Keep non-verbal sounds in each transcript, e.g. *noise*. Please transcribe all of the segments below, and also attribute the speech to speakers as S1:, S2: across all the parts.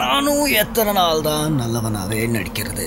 S1: நானும் எத்தனை நாள் தான் நல்லவனாகவே நடிக்கிறது.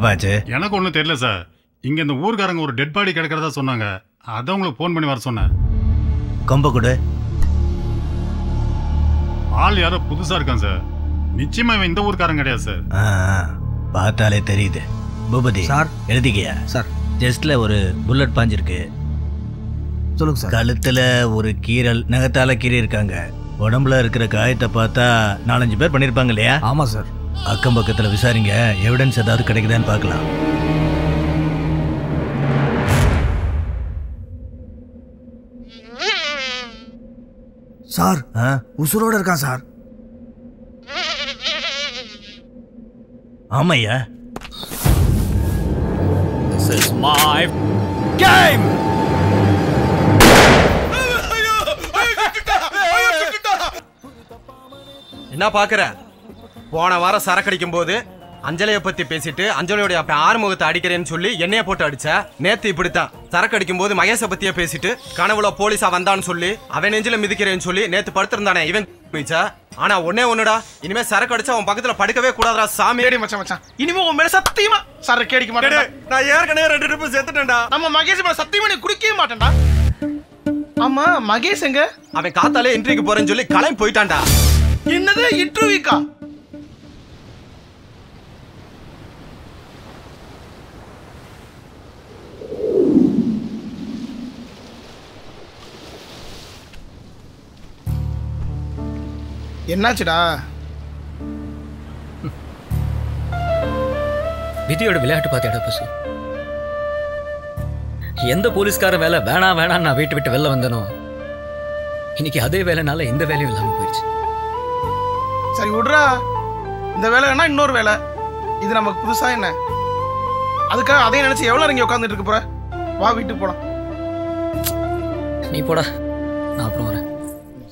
S2: என்னப்பாச்சு
S3: எனக்கு ஒன்றும் தெரியல சார் இங்க இந்த ஊர்க்காரங்க ஒரு டெட் பாடி கிடக்கிறதா சொன்னாங்க. அதை உங்களுக்கு ஃபோன் பண்ணி வர சொன்னேன்.
S2: கொம்ப கொடு.
S3: ஆள் யாரோ புதுசா இருக்கான் சார் நிச்சயமா இவன் இந்த ஊர்க்காரன் கிடையாது சார்
S2: பார்த்தாலே தெரியுது. பூபதி
S1: சார்.
S2: எழுதிக்கியா?
S1: சார்
S2: ஜஸ்ட்ல ஒரு புல்லட் பாஞ்சிருக்கு
S1: சொல்லுங்க சார்
S2: கழுத்துல ஒரு கீறல் நகத்தால கீறி இருக்காங்க. உடம்புல இருக்கிற காயத்தை பார்த்தா நாலஞ்சு பேர் பண்ணிருப்பாங்க இல்லையா?
S1: ஆமா சார்
S2: அக்கம் பக்கத்துல விசாரிங்க எவிடன்ஸ் ஏதாவது கிடைக்குதான்னு பார்க்கலாம்
S1: சார்
S2: ஆ?
S1: உசுரோட இருக்கான் சார்
S2: ஆமையா
S1: This is my game!
S4: என்ன பாக்குற போன வாரம் சரக்கடிக்கும் போது அஞ்சலிய பத்தி பேசிட்டு அஞ்சலியோட அப்ப ஆறுமுகத்தை அடிக்கிறேன்னு சொல்லி என்னைய போட்டு அடிச்ச. நேத்து இப்படித்தான். சரக்கு அடிக்கும் போது மகேஷ பத்தியே பேசிட்டு கனவுல போலீஸா வந்தான்னு சொல்லி அவன் நெஞ்சில மிதிக்கிறேன்னு சொல்லி நேத்து படுத்திருந்தானே இவன். ஆனா ஒன்னே ஒண்ணுடா. இனிமே சரக்கு அடிச்சா அவன் பக்கத்துல படுக்கவே கூடாதுடா சாமி.
S5: டேடி மச்சான் மச்சான். இனிமே உன் மேல சத்தியமா சார் கேடிக்க மாட்டேன்
S4: நான் ஏற்கனவே ரெண்டு ட்ரிப்பு செத்துட்டேன்டா.
S5: நம்ம மகேஷ் மேல சத்தியமா நீ குடிக்கவே மாட்டேன்டா. ஆமா மகேஷ் எங்க?
S4: அவன் காத்தாலே இன்ட்ரிக்கு போறேன்னு சொல்லி கிளம்பி போயிட்டான்டா.
S5: என்னது இன்டர்வியூக்கா என்னாச்சுடா?
S6: விதியோட விளையாட்டு பார்த்தியாடா பசு. எந்த போலீஸ்காரன் வேலை வேணாம் வேணாம் நான் வீட்டு விட்டு வெளில வந்தனோ இன்னைக்கு அதே வேலைனால எந்த வேலையும் இல்லாம போயிடுச்சு.
S5: சரி விட்றா. இந்த வேலை வேணா இன்னொரு வேலை. இது நமக்கு புதுசா என்ன? அதுக்காக அதையும் நினைச்சு எவ்வளவு நேரம் இங்க உட்காந்துட்டு இருக்க போற? வா வீட்டுக்கு போலாம்.
S6: நீ போடா. நான் அப்புறம் வரேன்.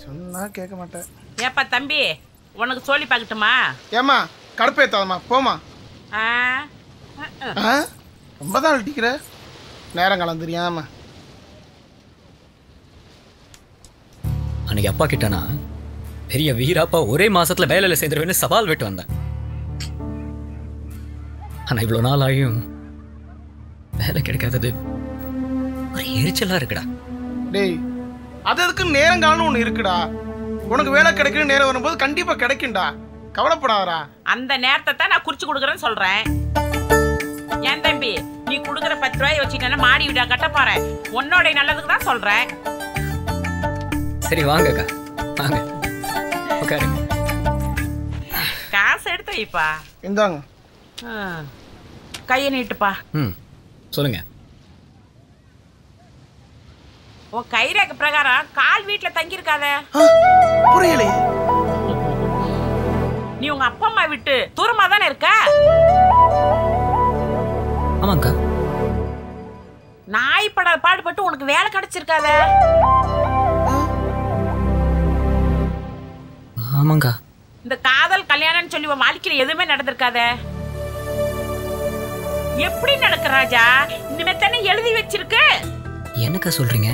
S5: சொன்னா கேட்க மாட்டேன்.
S7: ஏப்பா தம்பி உனக்கு சொல்லி பார்க்கட்டுமா?
S5: ஏமா கடுப்பேத்தாதம்மா போமா
S7: ஆ?
S5: ஆ? ரொம்ப தான் அழட்டிக்கிற. நேரம் காலம் தெரியாம
S6: அன்னைக்கு அப்பா கிட்டனா பெரிய வீராப்பா ஒரே மாசத்துல வேலையில சேர்ந்துருவேன்னு சவால் விட்டு வந்தேன். ஆனா இவ்வளவு நாள் ஆகியும் வேலை கிடைக்காதது ஒரு எரிச்சலா இருக்குடா.
S5: டேய் அது அதுக்கு நேரம் காலம் ஒன்று இருக்குடா? உனக்கு வேலை கிடைக்கிற நேரம் வரும்போது கண்டிப்பா கிடைக்கும்டா. கவலைப்படாதடா.
S7: அந்த நேரத்தை தான் நான் குறிச்சு கொடுக்குறேன்னு சொல்றேன். ஏன் தம்பி நீ கொடுக்குற பத்து ரூபாய் வச்சுட்டேன்னா மாடி வீடா கட்ட போறேன் உன்னோட நல்லதுக்கு தான் சொல்றேன்.
S6: சரி வாங்க அக்கா. வாங்க. உட்காருங்க.
S7: காசு எடுத்து வைப்பா.
S5: இந்தாங்க.
S7: கையை நீட்டுப்பா.
S6: ம் சொல்லுங்க.
S7: உன் கைரேக பிரகாரம் கால் வீட்டுல தங்கியிருக்காத.
S5: புரியலையே.
S7: நீ உங்க அப்பா அம்மா விட்டு தூரமா தானே இருக்க?
S6: ஆமாங்க்கா
S7: நாய் படாத பாடுபட்டு உனக்கு வேலை கிடைச்சிருக்காத.
S6: ஆமாங்க்கா
S7: இந்த காதல் கல்யாணம்னு சொல்லி உன் வாழ்க்கையில எதுவுமே நடந்திருக்காத. எப்படி நடக்க ராஜா? இனிமே தானே எழுதி வச்சிருக்கு?
S6: என்னக்கா சொல்றீங்க?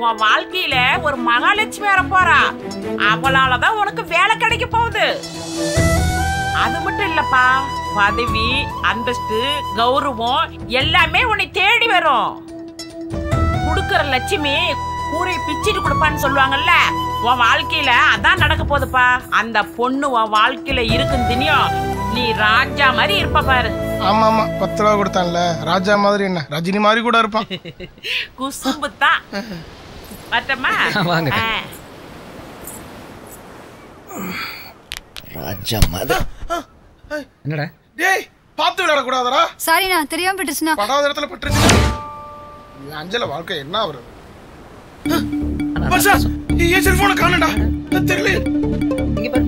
S7: உன் வாழ்க்கையில ஒரு மகாலட்சுமி வர போறா அவளாலதான் உனக்கு வேலை கிடைக்க போகுது. அது மட்டும் இல்லப்பா பதவி அந்தஸ்து கௌரவம் எல்லாமே உன்னை தேடி வரும். குடுக்கற லட்சுமி கூரை பிச்சிட்டு கொடுப்பான்னு சொல்லுவாங்கல்ல உன் வாழ்க்கையில அதான் நடக்க போகுதுப்பா. அந்த பொண்ணு உன் வாழ்க்கையில இருக்கும் தினியும் நீ ராஜா மாதிரி இருப்ப பாரு.
S5: ஆமா ஆமா பத்து ரூபா கொடுத்தான்ல. ராஜா மாதிரி என்ன? ரஜினி மாதிரி கூட இருப்பான்.
S7: குசும்பு தான் *laughs* வரட்டுமா?
S6: வாங்க.
S7: ஆ.
S6: ராஜா மத என்னடா
S5: டேய் பார்த்து விளையாடக்கூடாதடா
S8: சாரிண்ணா தெரியாம போட்டுச்சுண்ணா
S5: படாத இடத்துல பட்டுருச்சு அஞ்சல வாழ்க்கை என்ன வருது மச்சான் என் செல்போனை காணடா தெரியல
S6: இங்க பாரு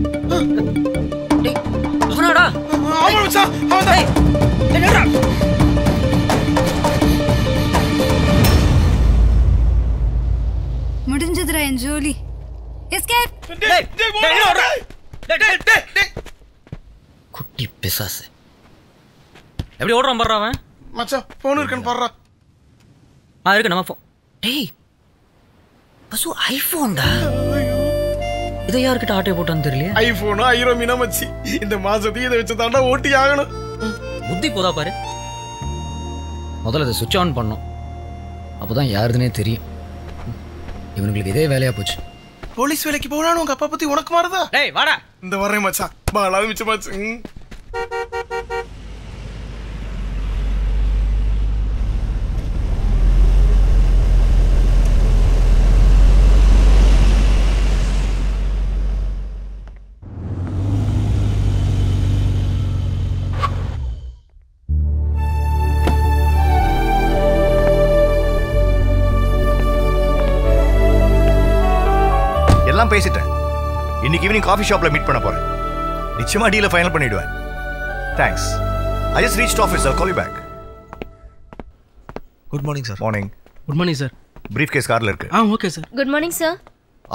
S6: டேய் அவனாடா
S5: ஆமா மச்சான் அவன் தான்
S6: என்னடா
S8: முடிஞ்சதுடா என் ஜோலி. எஸ்கேப்.
S6: குட்டி பிசாசு. எப்படி ஓடுறான் பாடுறான் அவன்?
S5: மச்சான் போன் இருக்குன்னு பாடுறா.
S6: ஆ இருக்கு நம்ம ஃபோன் டேய் பசு ஐஃபோன்டா இதை யார்கிட்ட ஆட்டோ போட்டான்னு தெரியலையே.
S5: ஐபோனா ஐரோ மீனா மச்சி இந்த மாசத்துக்கு இதை வச்சு தாண்டா ஓட்டி ஆகணும்.
S6: புத்தி போதா பாரு. முதல்ல இதை சுவிட்ச் ஆன் பண்ணோம் அப்போதான் யாருதுனே தெரியும். இவனுங்களுக்கு இதே வேலையா போச்சு.
S5: போலீஸ் வேலைக்கு போகலான்னு உங்க அப்பா பத்தி உனக்கு மாறுதா?
S6: டேய் வாடா.
S5: இந்த வரேன் மச்சான். பாலாவது மிச்சமாச்சு.
S9: எல்லாம் பேசிட்டேன். இன்னைக்கு ஈவினிங் காஃபி ஷாப்ல மீட் பண்ண போறேன். நிச்சயமா டீல ஃபைனல் பண்ணிடுவேன். Thanks I just reach office call you back
S10: good morning sir
S9: morning
S10: good morning sir
S9: briefcase கார்ல இருக்கு.
S10: ஆ okay sir
S11: good morning sir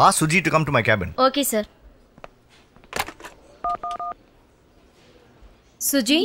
S9: ah Suji to come to my cabin
S11: okay sir Suji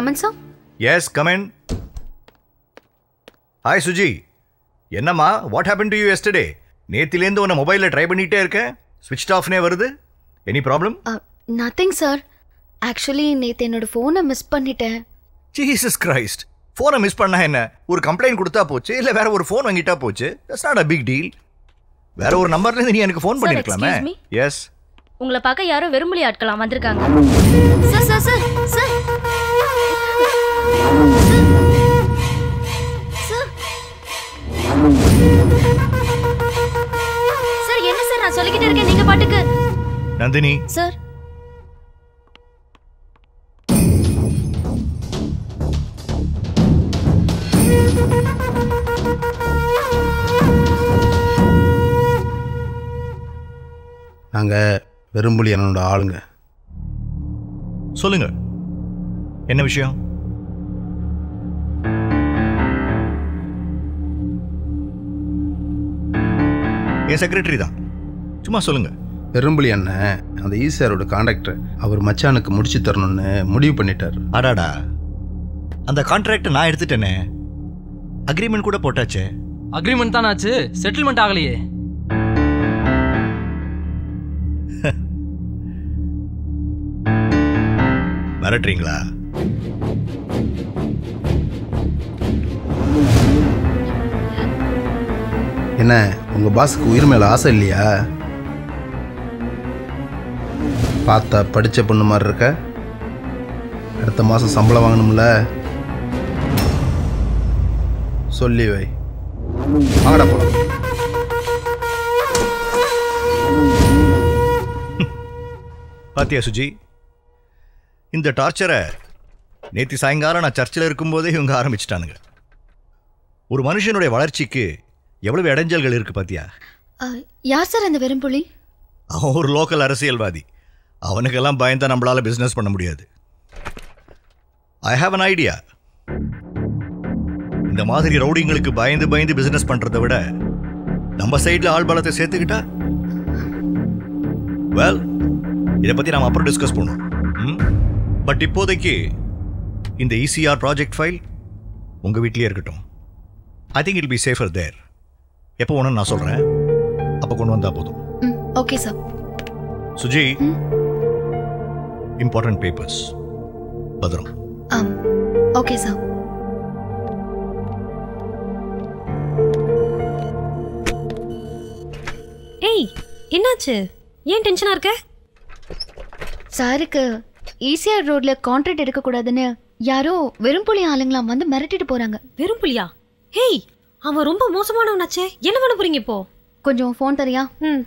S11: coming sir
S9: yes come in hi Suji என்னம்மா what happen to you yesterday நேத்திலேருந்து உன்னை மொபைலில் try பண்ணிட்டே இருக்கேன். ஸ்விட்ச் ஆஃப்னே வருது. Any problem
S11: nothing sir actually நேற்று என்னோட ஃபோனை மிஸ் பண்ணிட்டேன்.
S9: ஜீசஸ் கிரைஸ்ட் ஃபோனை மிஸ் பண்ணா என்ன? ஒரு கம்ப்ளைண்ட் கொடுத்தா போச்சு இல்லை வேற ஒரு ஃபோன் வாங்கிட்டா போச்சு? That's not a big deal வேற ஒரு நம்பர்ல இருந்து நீ எனக்கு ஃபோன் பண்ணிருக்கலாமே? எஸ்
S11: உங்களை பார்க்க யாரோ வெறுமொழி ஆட்களாம் வந்திருக்காங்க. Sir sir sir sir sir sir என்ன சார் நான் சொல்லிக்கிட்டே இருக்கேன். நீங்க பாட்டுக்கு.
S9: நந்தினி.
S11: சார்.
S12: நாங்கள் வெறும்புலி என்னோட ஆளுங்க.
S9: சொல்லுங்க. என்ன விஷயம்? என் செக்ரட்டரி தான். சும்மா சொல்லுங்க.
S12: வெறும்புலி அண்ணன் அந்த ஈசிஆரோட கான்ட்ராக்டர் அவர் மச்சானுக்கு முடிச்சு தரணும்னு முடிவு பண்ணிட்டார்.
S9: அடாடா. அந்த கான்ட்ராக்ட் நான் எடுத்துட்டேனே. அக்ரிமெண்ட் கூட போட்டாச்சே.
S10: அக்ரிமெண்ட் தான் ஆச்சு செட்டில்மெண்ட் ஆகலையே. *laughs*
S9: மிரட்டுறீங்களா?
S12: என்ன? உங்கள் பாஸுக்கு உயிர் மேலே ஆசை இல்லையா? பார்த்தா படித்த பொண்ணு மாதிரி இருக்க. அடுத்த மாதம் சம்பளம் வாங்கணும்ல. சொல்லி வை. வாங்கடா போலாம். *laughs*
S9: பாத்தியா சுஜி? இந்த டார்ச்சரை நேத்தி சாயங்காலம் நான் சர்ச்சில் இருக்கும்போதே இவங்க ஆரம்பிச்சிட்டானுங்க. ஒரு மனுஷனுடைய வளர்ச்சிக்கு எவ்வளவு இடைஞ்சல்கள் இருக்கு பாத்தியா?
S8: யார் சார் அந்த வெறும்புலி?
S9: அவன் ஒரு லோக்கல் அரசியல்வாதி. அவனுக்கெல்லாம் பயந்தா நம்மளால பிஸ்னஸ் பண்ண முடியாது. ஐ ஹாவ் an ஐடியா இந்த மாதிரி ரவுடிங்களுக்கு பயந்து பயந்து பிசினஸ் பண்றதை விட நம்ம சைடுல ஆள் பலத்தை சேர்த்துக்கிட்டா? வெல் இதை பத்தி நாம அப்புறம் டிஸ்கஸ் பண்ணுவோம். பட் இப்போதைக்கு இந்த இசிஆர் ப்ராஜெக்ட் ஃபைல் உங்க வீட்லயே இருக்கட்டும். I think it'll be safer there எப்போ வேணும்னு நான் சொல்றேன். அப்போ கொண்டு வந்தா போதும்.
S8: ம் okay sir
S9: Suji important papers பத்திரம்.
S8: ஆம் ஓகே சார்
S13: ஏய் என்னாச்சு? ஏன் டென்ஷனா இருக்க?
S8: சாருக்கு ஈசிஆர் ரோட்ல கான்ட்ராக்ட் எடுக்கக்கூடாதுன்னு யாரோ வெறும்புலி ஆளுங்களாம் வந்து மிரட்டிட்டு போறாங்க.
S13: வெறும்புலியா ஹேய் அவன் ரொம்ப மோசமானவனாச்சே என்ன பண்ண போறீங்க இப்போ?
S8: கொஞ்சம் ஃபோன் தரியா?
S13: ம்.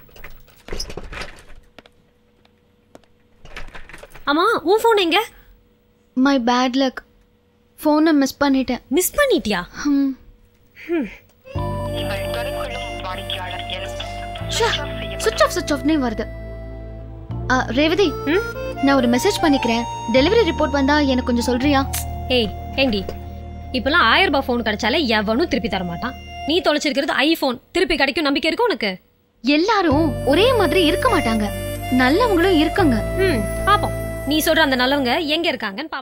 S13: ஆமா உன் ஃபோன் எங்க?
S8: மை பேட் லக் ஃபோனை மிஸ் பண்ணிட்டேன்.
S13: மிஸ் பண்ணிட்டியா?
S8: ம். சுவிட்ச் ஆஃப் சுவிட்ச் ஆஃப்னே வருது. ரேவதி நான் ஒரு மெசேஜ் பண்ணிக்கிறேன். டெலிவரி ரிப்போர்ட் வந்தா எனக்கு கொஞ்சம் சொல்றியா?
S13: ஏய் ஏண்டி? இப்பெல்லாம் ஆயிரம் ரூபாய் ஃபோன் கிடைச்சாலே எவனும் திருப்பி தர மாட்டான். நீ தொலைச்சிருக்கிறது ஐபோன் திருப்பி கிடைக்கும் நம்பிக்கை இருக்கு உனக்கு?
S8: எல்லாரும் ஒரே மாதிரி இருக்க மாட்டாங்க. நல்லவங்களும் இருக்காங்க.
S13: ம் பாப்போம். நீ சொல்ற அந்த நல்லவங்க எங்க இருக்காங்கன்னு பாப்போம்.